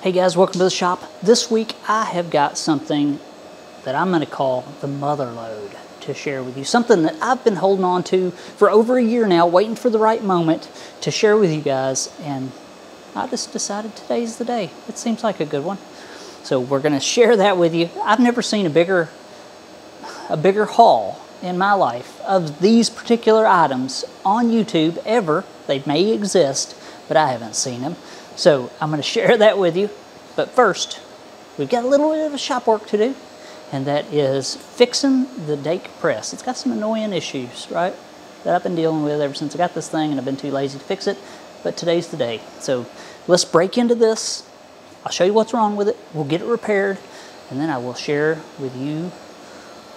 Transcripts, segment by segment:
Hey guys, welcome to the shop. This week I have got something that I'm going to call the mother load to share with you. Something that I've been holding on to for over a year now, waiting for the right moment to share with you guys. And I just decided today's the day. It seems like a good one. So we're going to share that with you. I've never seen a bigger, a bigger haul in my life of these particular items on YouTube ever. They may exist, but I haven't seen them. So I'm going to share that with you. But first, we've got a little bit of shop work to do, and that is fixing the Dake press. It's got some annoying issues, right, that I've been dealing with ever since I got this thing, and I've been too lazy to fix it. But today's the day. So let's break into this. I'll show you what's wrong with it. We'll get it repaired, and then I will share with you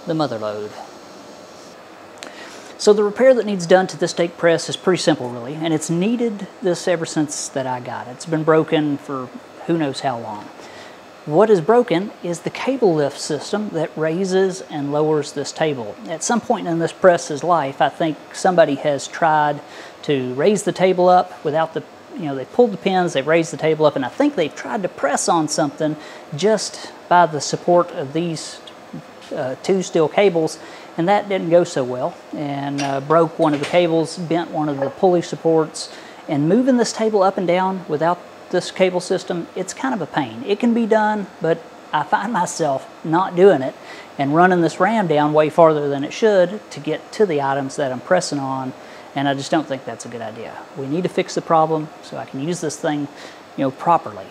the mother load. So the repair that needs done to this Dake press is pretty simple really, and it's needed this ever since that I got it. It's been broken for who knows how long. What is broken is the cable lift system that raises and lowers this table. At some point in this press's life, I think somebody has tried to raise the table up without the, you know, they pulled the pins, they've raised the table up, and I think they've tried to press on something just by the support of these uh, two steel cables and that didn't go so well and uh, broke one of the cables, bent one of the pulley supports, and moving this table up and down without this cable system, it's kind of a pain. It can be done, but I find myself not doing it and running this ram down way farther than it should to get to the items that I'm pressing on, and I just don't think that's a good idea. We need to fix the problem so I can use this thing, you know, properly.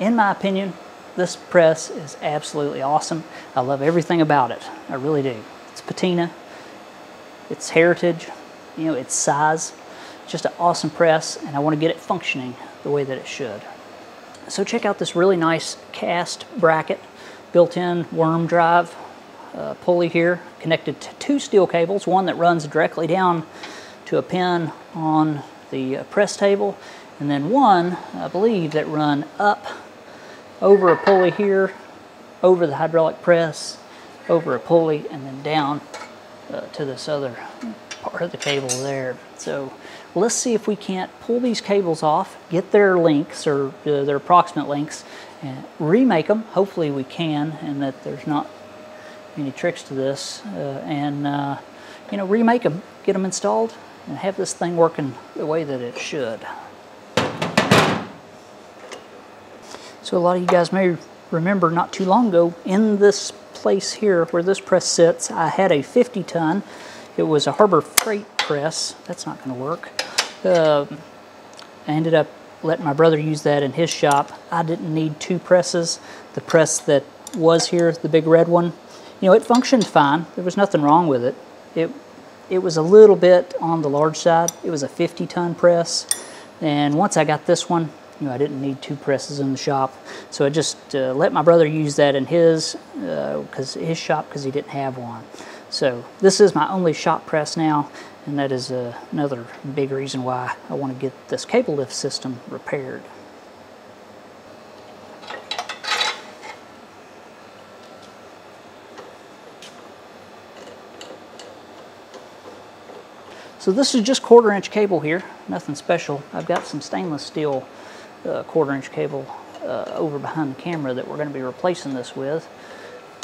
In my opinion, this press is absolutely awesome. I love everything about it. I really do patina, its heritage, you know, its size. Just an awesome press, and I want to get it functioning the way that it should. So check out this really nice cast bracket, built-in worm drive uh, pulley here, connected to two steel cables, one that runs directly down to a pin on the uh, press table, and then one, I believe, that run up over a pulley here, over the hydraulic press, over a pulley and then down uh, to this other part of the cable there. So let's see if we can't pull these cables off, get their links or uh, their approximate links, and remake them. Hopefully we can, and that there's not any tricks to this. Uh, and uh, you know, remake them, get them installed, and have this thing working the way that it should. So a lot of you guys may remember not too long ago in this place here where this press sits, I had a 50 ton. It was a Harbor Freight press. That's not going to work. Uh, I ended up letting my brother use that in his shop. I didn't need two presses. The press that was here, the big red one, you know, it functioned fine. There was nothing wrong with it. It it was a little bit on the large side. It was a 50 ton press. And once I got this one, you know, I didn't need two presses in the shop. So I just uh, let my brother use that in his, because uh, his shop, because he didn't have one. So this is my only shop press now, and that is uh, another big reason why I want to get this cable lift system repaired. So this is just quarter inch cable here, nothing special. I've got some stainless steel uh, quarter inch cable uh, over behind the camera that we're going to be replacing this with.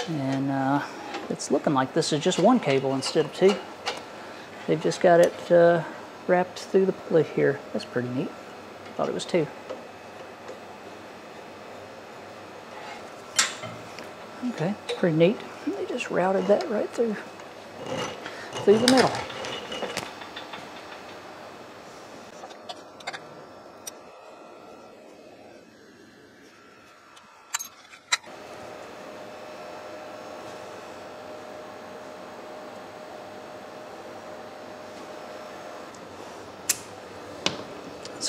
And uh, it's looking like this is just one cable instead of two. They've just got it uh, wrapped through the pulley here. That's pretty neat. Thought it was two. Okay, pretty neat. They just routed that right through through the middle.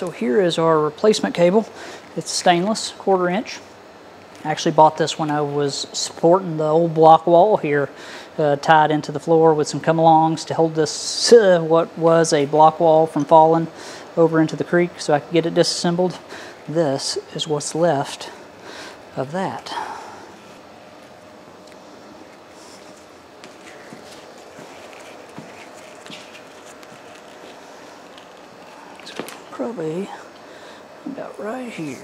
So here is our replacement cable. It's stainless, quarter inch. I actually bought this when I was supporting the old block wall here, uh, tied into the floor with some come-alongs to hold this, uh, what was a block wall from falling over into the creek so I could get it disassembled. This is what's left of that. Probably about right here.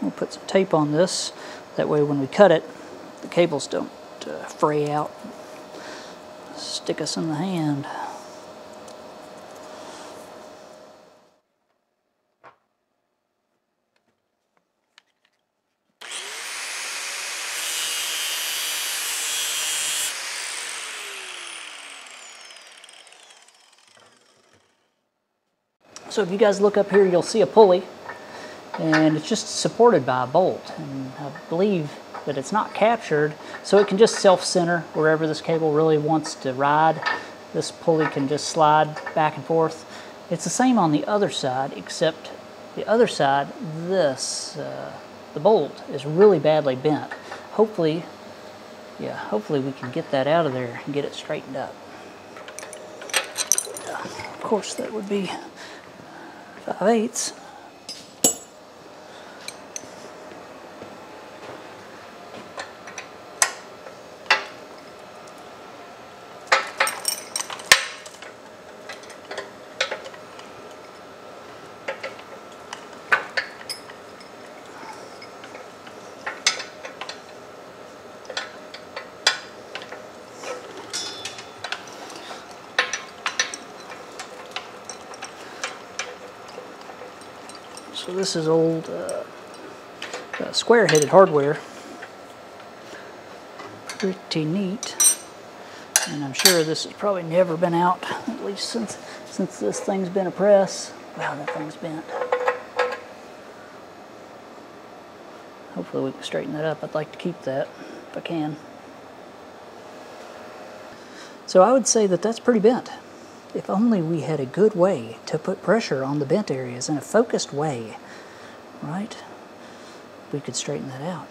We'll put some tape on this. That way when we cut it, the cables don't uh, fray out, stick us in the hand. So if you guys look up here, you'll see a pulley and it's just supported by a bolt. And I believe that it's not captured, so it can just self-center wherever this cable really wants to ride. This pulley can just slide back and forth. It's the same on the other side, except the other side, this, uh, the bolt is really badly bent. Hopefully, yeah, hopefully we can get that out of there and get it straightened up. Of course, that would be 5 eighths. So this is old uh, uh, square-headed hardware. Pretty neat. And I'm sure this has probably never been out, at least since since this thing's been a press. Wow, that thing's bent. Hopefully we can straighten that up. I'd like to keep that if I can. So I would say that that's pretty bent. If only we had a good way to put pressure on the bent areas in a focused way, right? We could straighten that out.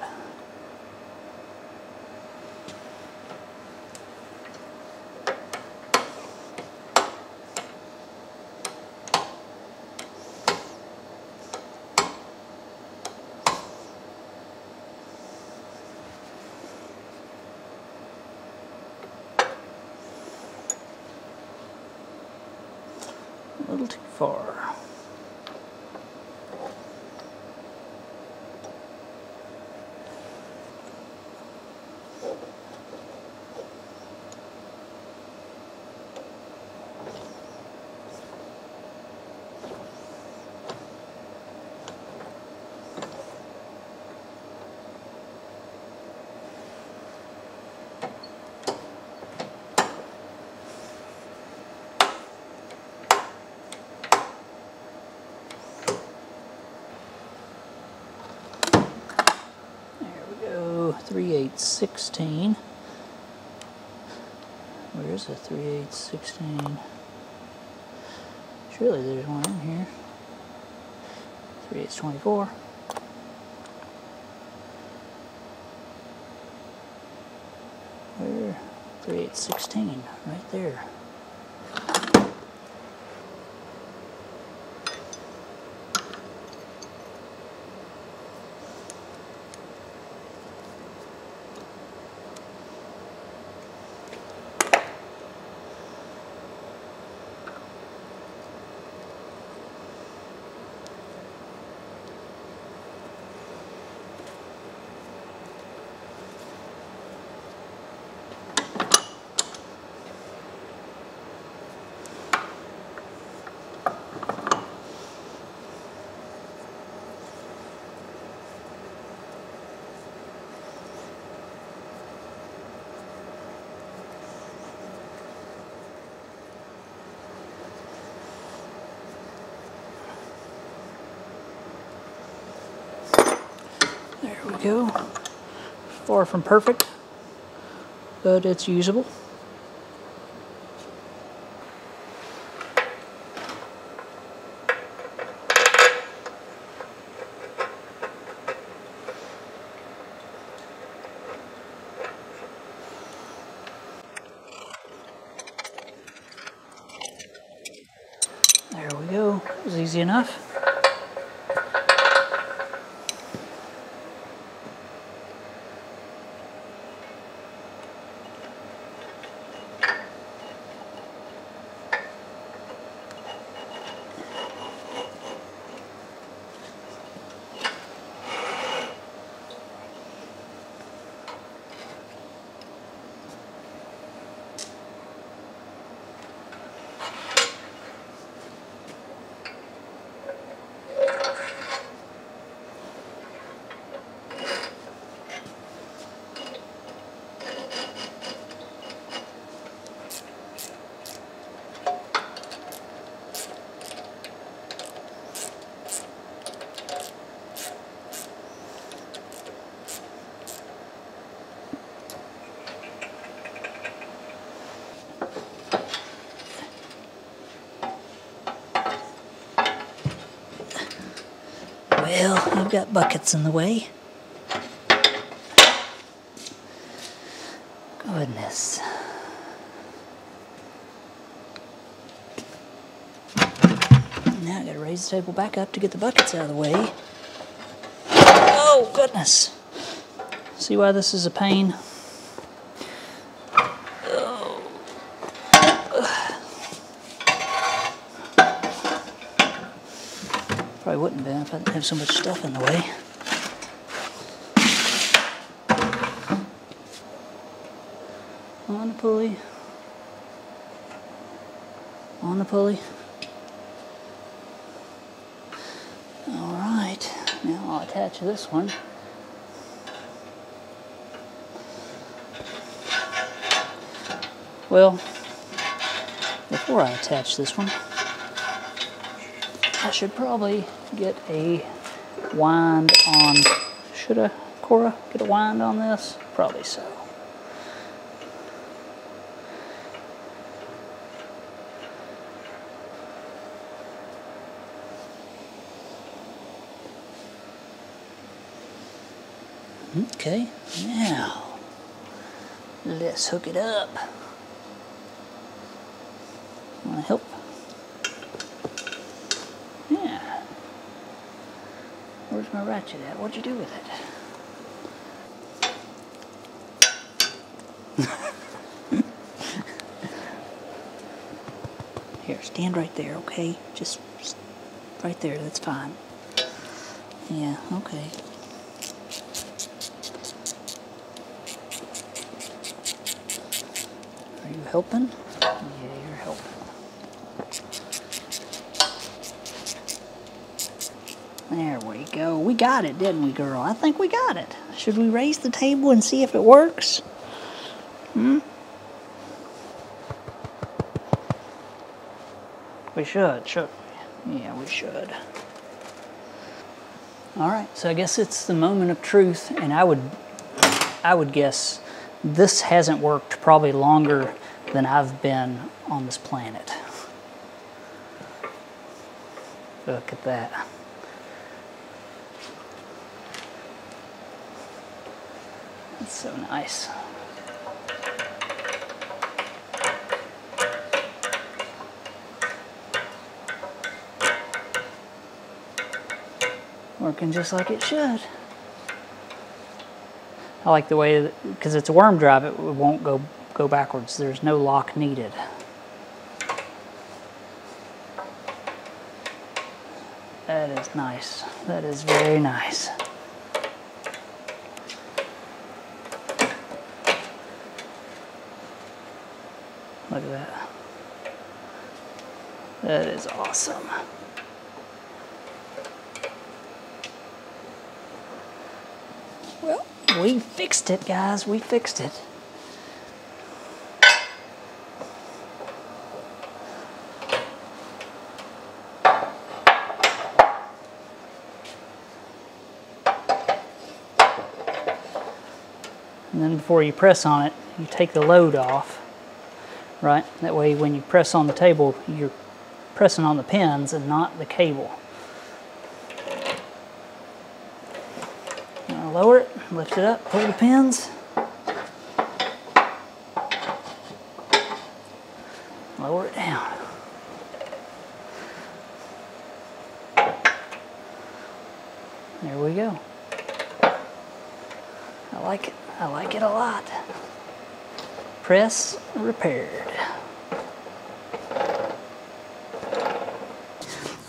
a little too far. There we go, 3 8 16. Where's the 3 8 16? Surely there's one in here. 3 8 24. Where? 3 8 16, right there. There we go. Far from perfect, but it's usable. There we go. It was easy enough. Got buckets in the way. Goodness. Now I gotta raise the table back up to get the buckets out of the way. Oh, goodness. See why this is a pain? Probably wouldn't have so much stuff in the way. On the pulley. On the pulley. All right, now I'll attach this one. Well, before I attach this one, I should probably get a wind on, should I, Cora, get a wind on this? Probably so. Okay, now let's hook it up. Want to help? Yeah. Where's my ratchet at? What'd you do with it? Here, stand right there, okay? Just, just right there, that's fine. Yeah, okay. Are you helping? Yeah, you're helping. There we go. We got it, didn't we, girl? I think we got it. Should we raise the table and see if it works? Hmm? We should, should we? Yeah, we should. All right, so I guess it's the moment of truth, and I would, I would guess this hasn't worked probably longer than I've been on this planet. Look at that. So nice. Working just like it should. I like the way, because it's a worm drive, it won't go, go backwards. There's no lock needed. That is nice. That is very nice. Look at that. That is awesome. Well, we fixed it, guys. We fixed it. And then before you press on it, you take the load off, right? That way when you press on the table, you're pressing on the pins and not the cable. Lower it, lift it up, pull the pins. Lower it down. There we go. I like it. I like it a lot. Press repaired.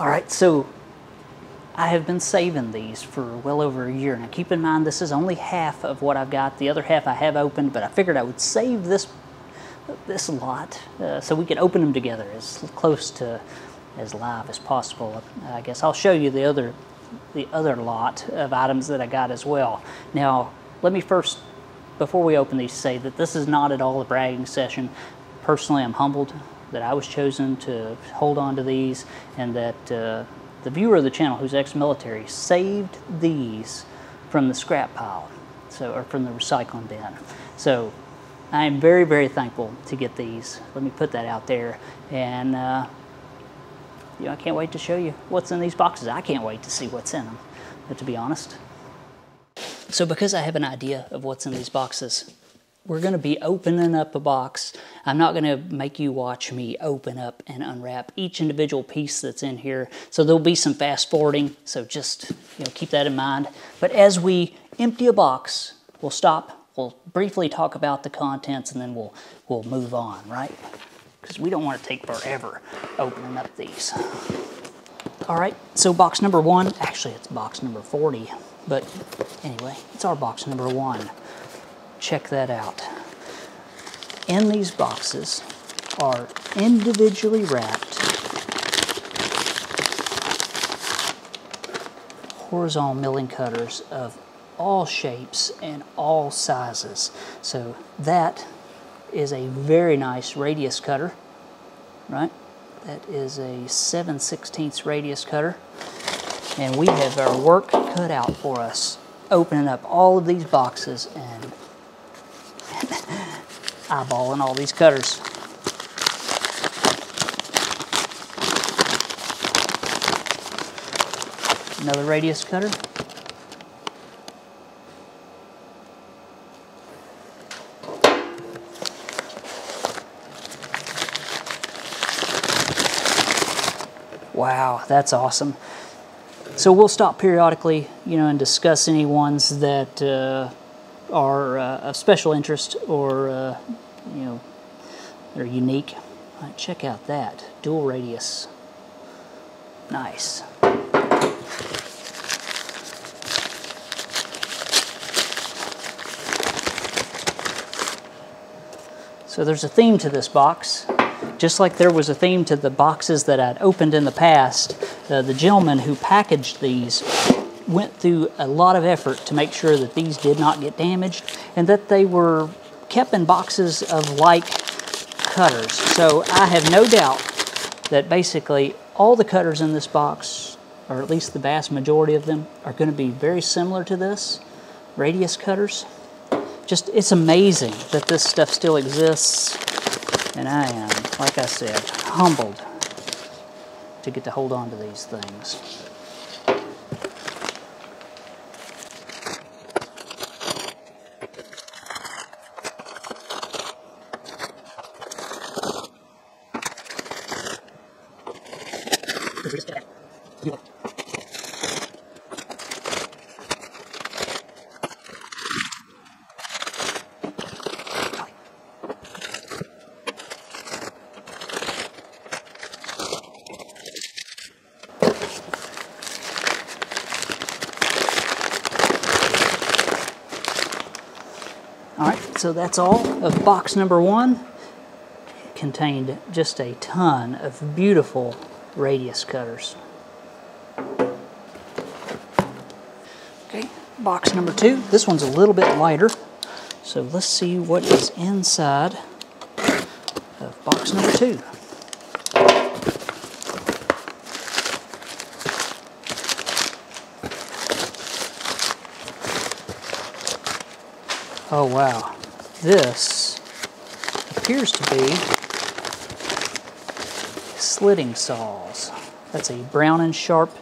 All right, so I have been saving these for well over a year. Now keep in mind this is only half of what I've got. The other half I have opened, but I figured I would save this this lot uh, so we could open them together as close to as live as possible. I guess I'll show you the other the other lot of items that I got as well. Now, let me first, before we open these, say that this is not at all a bragging session. Personally, I'm humbled that I was chosen to hold on to these and that uh, the viewer of the channel who's ex-military saved these from the scrap pile, so or from the recycling bin. So I am very, very thankful to get these. Let me put that out there. And uh, you know, I can't wait to show you what's in these boxes. I can't wait to see what's in them. but to be honest. So because I have an idea of what's in these boxes, we're going to be opening up a box. I'm not going to make you watch me open up and unwrap each individual piece that's in here. So there'll be some fast forwarding, so just you know keep that in mind. But as we empty a box, we'll stop, we'll briefly talk about the contents, and then we'll, we'll move on, right? Because we don't want to take forever opening up these. All right, so box number one, actually it's box number 40, but anyway, it's our box number one. Check that out. In these boxes are individually wrapped horizontal milling cutters of all shapes and all sizes. So that is a very nice radius cutter, right? That is a 7 16 radius cutter. And we have our work cut out for us, opening up all of these boxes and eyeballing all these cutters. Another radius cutter. Wow, that's awesome. So we'll stop periodically, you know, and discuss any ones that uh, are uh, of special interest or, uh, you know, they're unique. Right, check out that dual radius. Nice. So there's a theme to this box. Just like there was a theme to the boxes that I'd opened in the past, uh, the gentleman who packaged these went through a lot of effort to make sure that these did not get damaged and that they were kept in boxes of like cutters. So I have no doubt that basically all the cutters in this box, or at least the vast majority of them, are going to be very similar to this, radius cutters. Just, it's amazing that this stuff still exists and I am, like I said, humbled to get to hold on to these things. So that's all of box number one. It contained just a ton of beautiful radius cutters. Okay, box number two. This one's a little bit lighter. So let's see what is inside of box number two. Oh wow this appears to be slitting saws. That's a Brown and Sharpe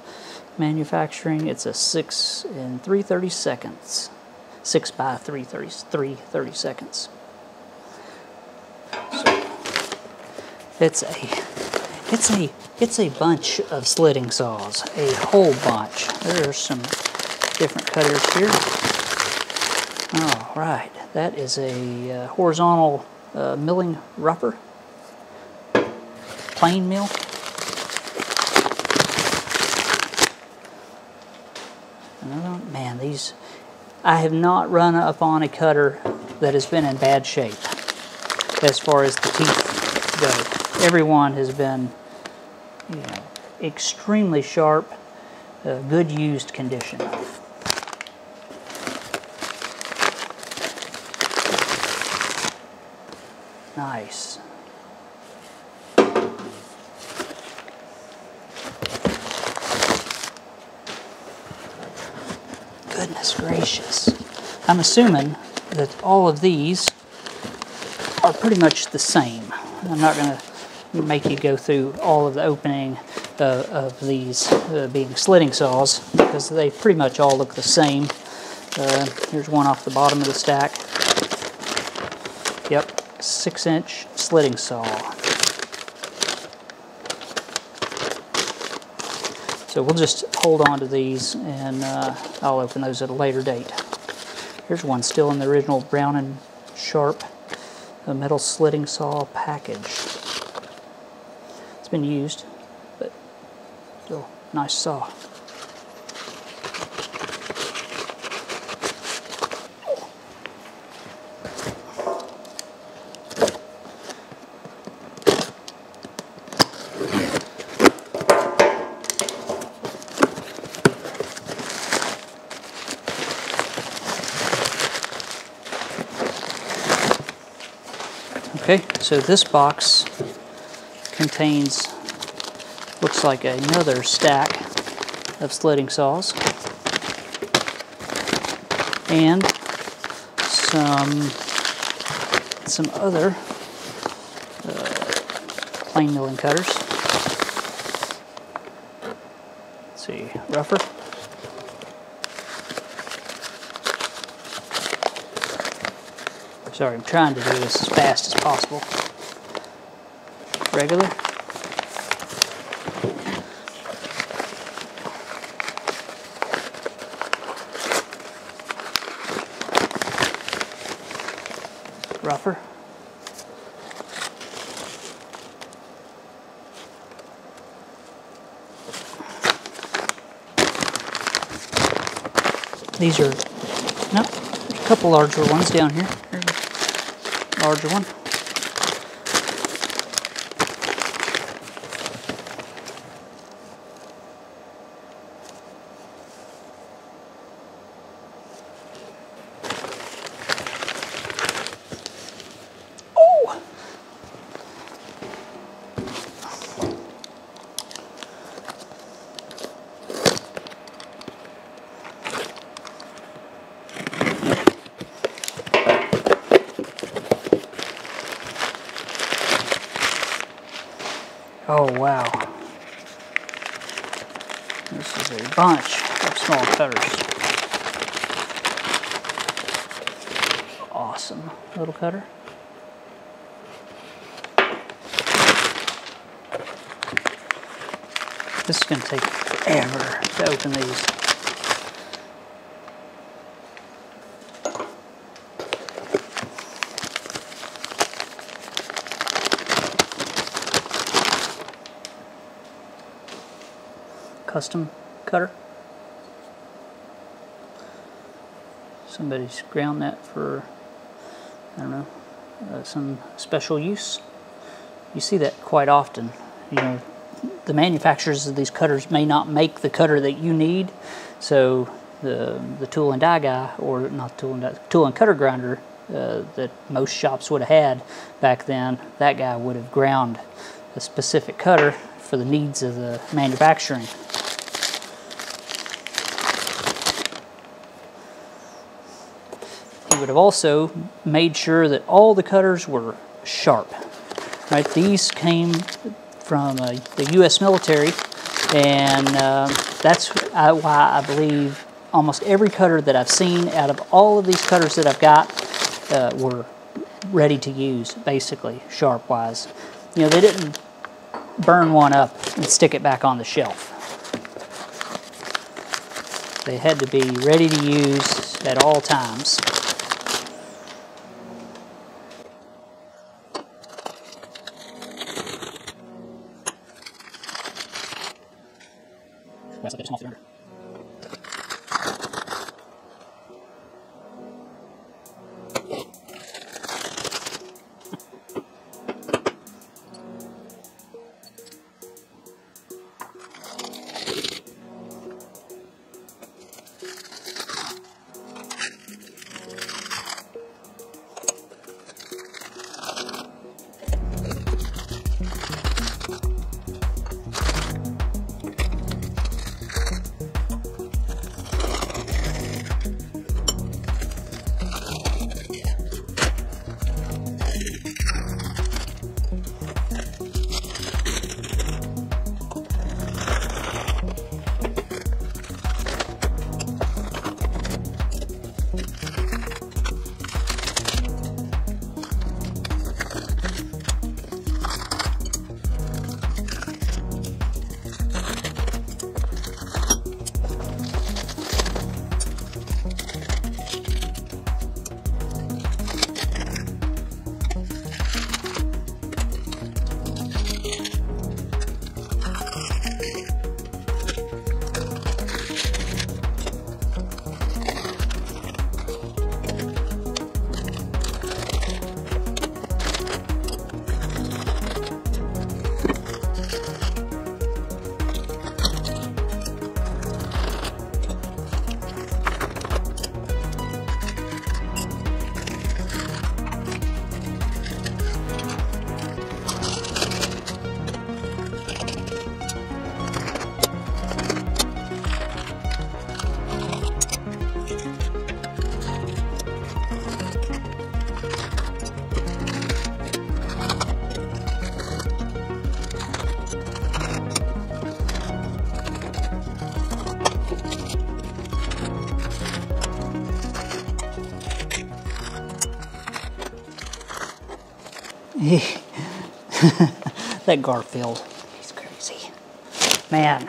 manufacturing. It's a 6 and 3 30 seconds. 6 by 3 30, 3 30 seconds. So it's a it's a it's a bunch of slitting saws, a whole bunch. There's some different cutters here. All right. That is a uh, horizontal uh, milling rougher, plain mill. Man, these, I have not run up on a cutter that has been in bad shape as far as the teeth go. Everyone has been, you know, extremely sharp, uh, good used condition. Nice. Goodness gracious. I'm assuming that all of these are pretty much the same. I'm not going to make you go through all of the opening uh, of these uh, being slitting saws because they pretty much all look the same. Uh, here's one off the bottom of the stack. Six inch slitting saw. So we'll just hold on to these and uh, I'll open those at a later date. Here's one still in the original Brown and Sharpe a metal slitting saw package. It's been used, but still nice saw. Okay, so this box contains, looks like another stack of slitting saws and some some other uh, plain milling cutters. Let's see, rougher. Sorry, I'm trying to do this as fast as possible. Regular. Rougher. These are, no, there's a couple larger ones down here larger one. Oh wow. This is a bunch of small cutters. Awesome little cutter. This is going to take forever to open these. custom cutter. Somebody's ground that for, I don't know, uh, some special use. You see that quite often. You know, the manufacturers of these cutters may not make the cutter that you need, so the the tool and die guy, or not tool and die, tool and cutter grinder uh, that most shops would have had back then, that guy would have ground a specific cutter for the needs of the manufacturing. Have also made sure that all the cutters were sharp. Right, these came from uh, the U.S. military, and uh, that's why I believe almost every cutter that I've seen out of all of these cutters that I've got uh, were ready to use, basically, sharp-wise. You know, they didn't burn one up and stick it back on the shelf. They had to be ready to use at all times. That Garfield, he's crazy. Man,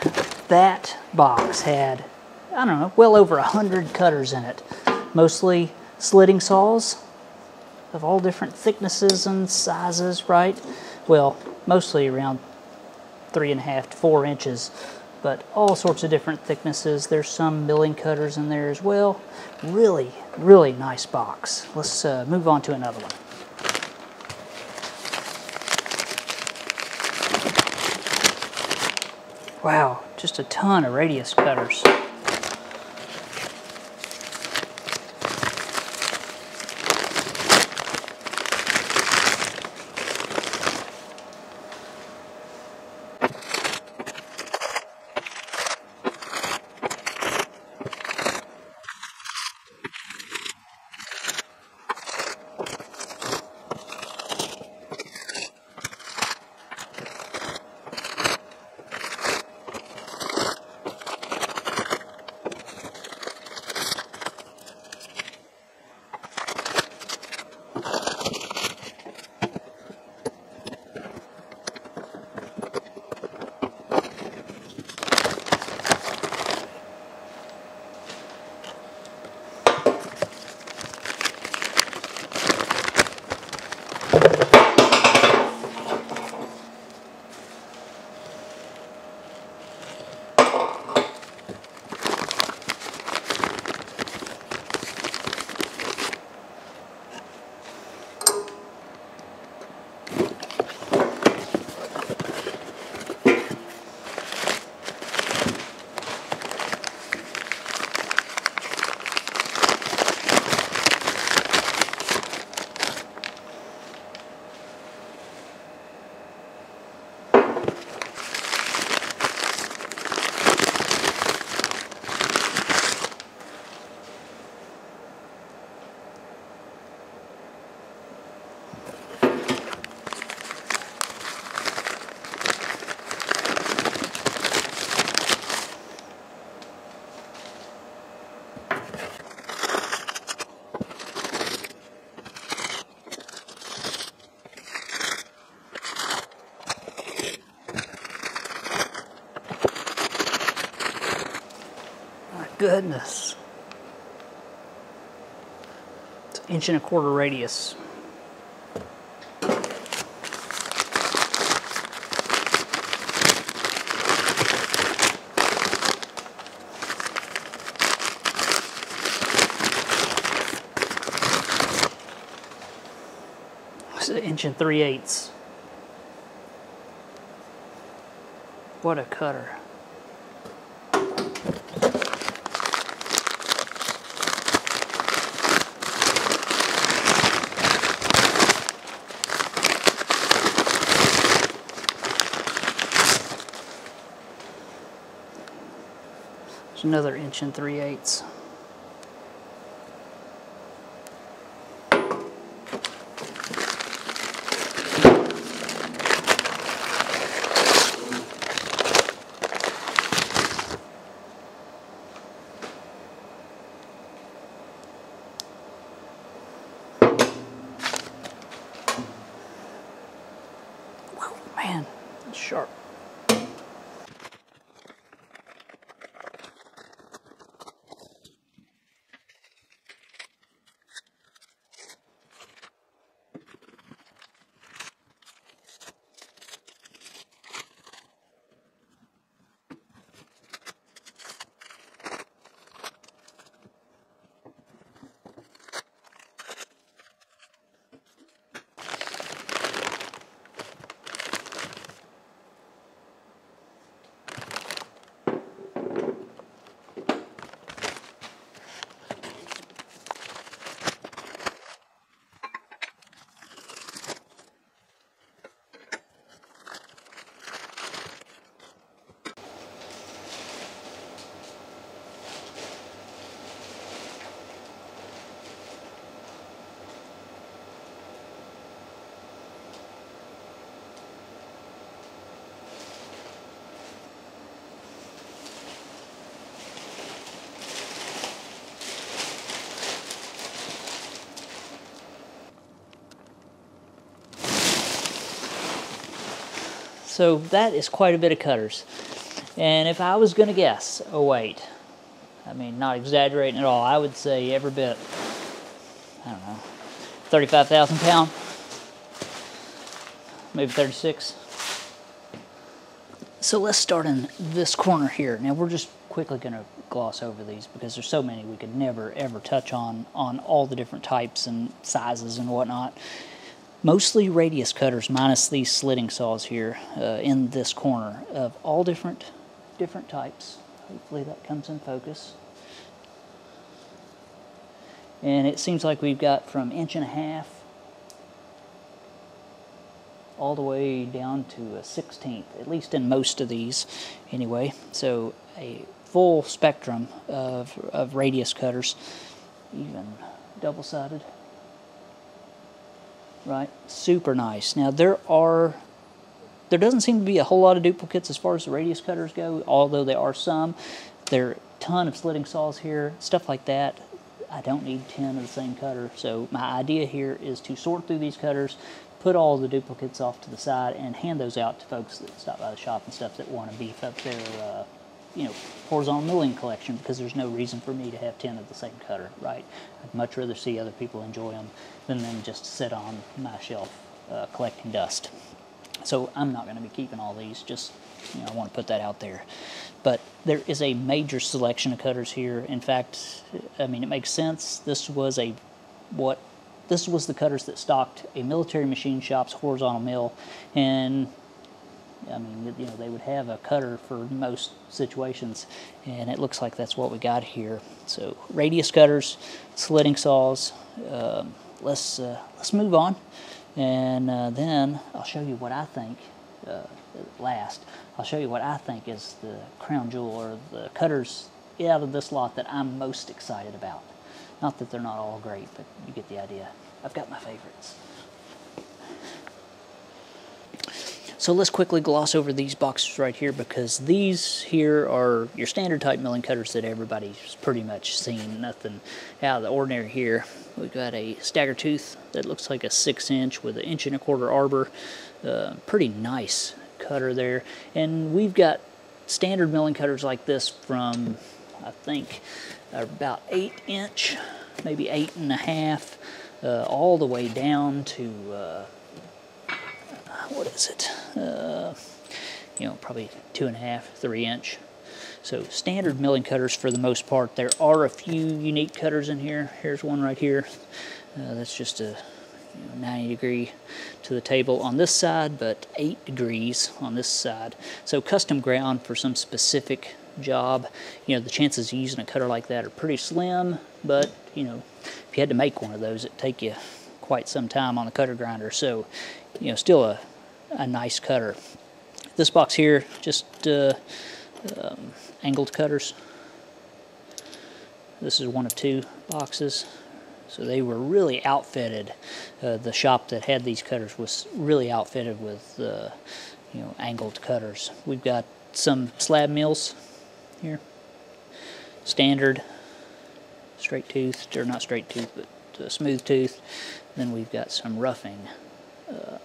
that box had, I don't know, well over a hundred cutters in it. Mostly slitting saws of all different thicknesses and sizes, right? Well, mostly around three and a half to four inches, but all sorts of different thicknesses. There's some milling cutters in there as well. Really, really nice box. Let's uh, move on to another one. Wow, just a ton of radius cutters. Goodness. It's an inch and a quarter radius. It's an inch and three eighths. What a cutter. There's another inch and three eighths. So that is quite a bit of cutters. And if I was going to guess, oh wait, I mean, not exaggerating at all, I would say every bit, I don't know, 35,000 pound, maybe 36. So let's start in this corner here. Now we're just quickly going to gloss over these because there's so many we could never ever touch on on all the different types and sizes and whatnot. Mostly radius cutters minus these slitting saws here uh, in this corner of all different different types. Hopefully that comes in focus. And it seems like we've got from inch and a half all the way down to a 16th, at least in most of these anyway. So a full spectrum of, of radius cutters, even double-sided. Right, super nice. Now there are, there doesn't seem to be a whole lot of duplicates as far as the radius cutters go, although there are some. There are a ton of slitting saws here, stuff like that. I don't need 10 of the same cutter. So my idea here is to sort through these cutters, put all the duplicates off to the side, and hand those out to folks that stop by the shop and stuff that want to beef up their uh, you know, horizontal milling collection because there's no reason for me to have 10 of the same cutter, right? I'd much rather see other people enjoy them than them just sit on my shelf uh, collecting dust. So I'm not going to be keeping all these, just, you know, I want to put that out there. But there is a major selection of cutters here. In fact, I mean, it makes sense. This was a, what, this was the cutters that stocked a military machine shop's horizontal mill, and I mean, you know, they would have a cutter for most situations, and it looks like that's what we got here. So radius cutters, slitting saws. Um, let's uh, let's move on, and uh, then I'll show you what I think. Uh, last, I'll show you what I think is the crown jewel or the cutters out of this lot that I'm most excited about. Not that they're not all great, but you get the idea. I've got my favorites. So let's quickly gloss over these boxes right here because these here are your standard type milling cutters that everybody's pretty much seen. Nothing out of the ordinary here. We've got a stagger tooth that looks like a six inch with an inch and a quarter arbor. Uh, pretty nice cutter there. And we've got standard milling cutters like this from, I think, about eight inch, maybe eight and a half, uh, all the way down to uh, what is it? Uh, you know, probably two and a half, three inch. So standard milling cutters for the most part. There are a few unique cutters in here. Here's one right here. Uh, that's just a you know, 90 degree to the table on this side, but 8 degrees on this side. So custom ground for some specific job. You know, the chances of using a cutter like that are pretty slim, but, you know, if you had to make one of those, it'd take you quite some time on the cutter grinder. So, you know, still a a nice cutter. This box here, just uh, um, angled cutters. This is one of two boxes. So they were really outfitted. Uh, the shop that had these cutters was really outfitted with, uh, you know, angled cutters. We've got some slab mills here. Standard, straight tooth, or not straight tooth, but uh, smooth tooth. Then we've got some roughing uh,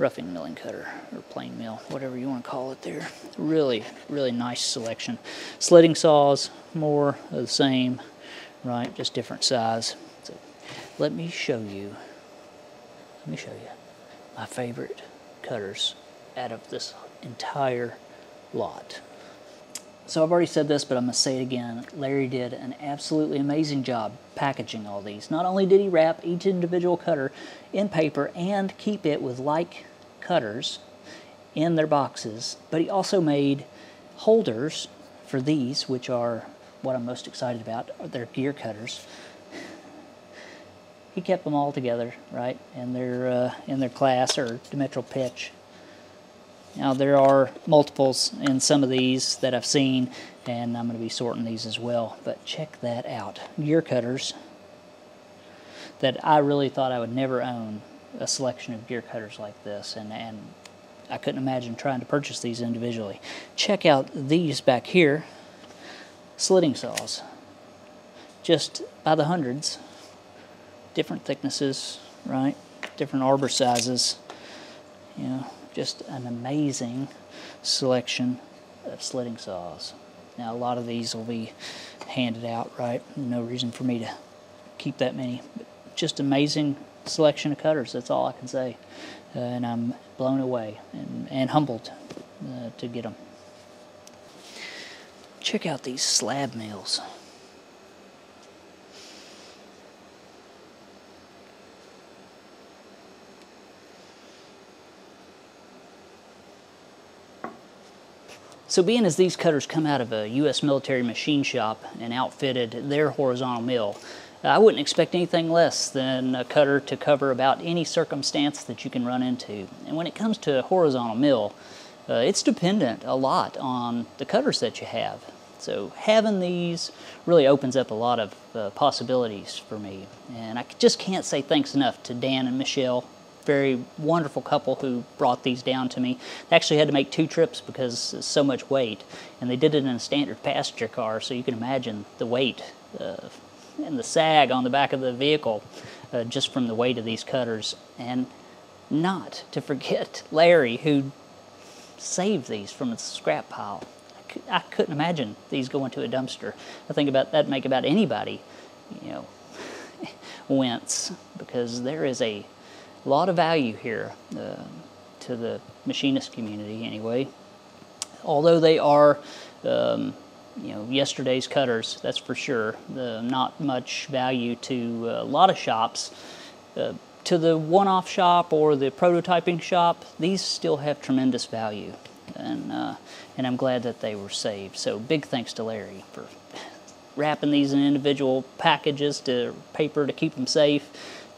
roughing milling cutter or plain mill, whatever you want to call it there. Really, really nice selection. Slitting saws, more of the same, right? Just different size. So let me show you, let me show you my favorite cutters out of this entire lot. So I've already said this, but I'm going to say it again. Larry did an absolutely amazing job packaging all these. Not only did he wrap each individual cutter in paper and keep it with like cutters in their boxes, but he also made holders for these, which are what I'm most excited about. They're gear cutters. He kept them all together, right, in their uh, in their class or diametral pitch. Now there are multiples in some of these that I've seen, and I'm going to be sorting these as well. But check that out, gear cutters that I really thought I would never own a selection of gear cutters like this, and, and I couldn't imagine trying to purchase these individually. Check out these back here, slitting saws, just by the hundreds, different thicknesses, right? Different arbor sizes, you know, just an amazing selection of slitting saws. Now a lot of these will be handed out, right? No reason for me to keep that many. But just amazing selection of cutters, that's all I can say. Uh, and I'm blown away and, and humbled uh, to get them. Check out these slab mills. So being as these cutters come out of a U.S. military machine shop and outfitted their horizontal mill, I wouldn't expect anything less than a cutter to cover about any circumstance that you can run into. And when it comes to a horizontal mill, uh, it's dependent a lot on the cutters that you have. So having these really opens up a lot of uh, possibilities for me. And I just can't say thanks enough to Dan and Michelle very wonderful couple who brought these down to me. They actually had to make two trips because it's so much weight, and they did it in a standard passenger car, so you can imagine the weight uh, and the sag on the back of the vehicle uh, just from the weight of these cutters. And not to forget Larry, who saved these from the scrap pile. I couldn't imagine these going to a dumpster. I think about that make about anybody, you know, wince because there is a lot of value here uh, to the machinist community anyway. Although they are, um, you know, yesterday's cutters, that's for sure. Uh, not much value to a lot of shops. Uh, to the one-off shop or the prototyping shop, these still have tremendous value, and uh, and I'm glad that they were saved. So big thanks to Larry for wrapping these in individual packages to paper to keep them safe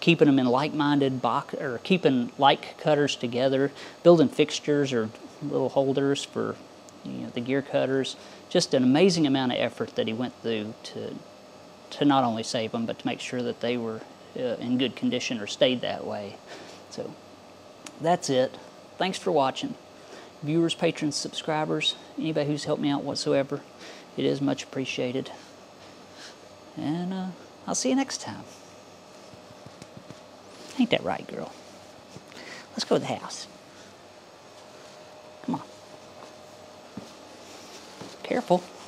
keeping them in like-minded box or keeping like cutters together, building fixtures or little holders for you know, the gear cutters. Just an amazing amount of effort that he went through to to not only save them, but to make sure that they were uh, in good condition or stayed that way. So that's it. Thanks for watching. Viewers, patrons, subscribers, anybody who's helped me out whatsoever, it is much appreciated. And uh, I'll see you next time. Ain't that right, girl? Let's go to the house. Come on. Careful.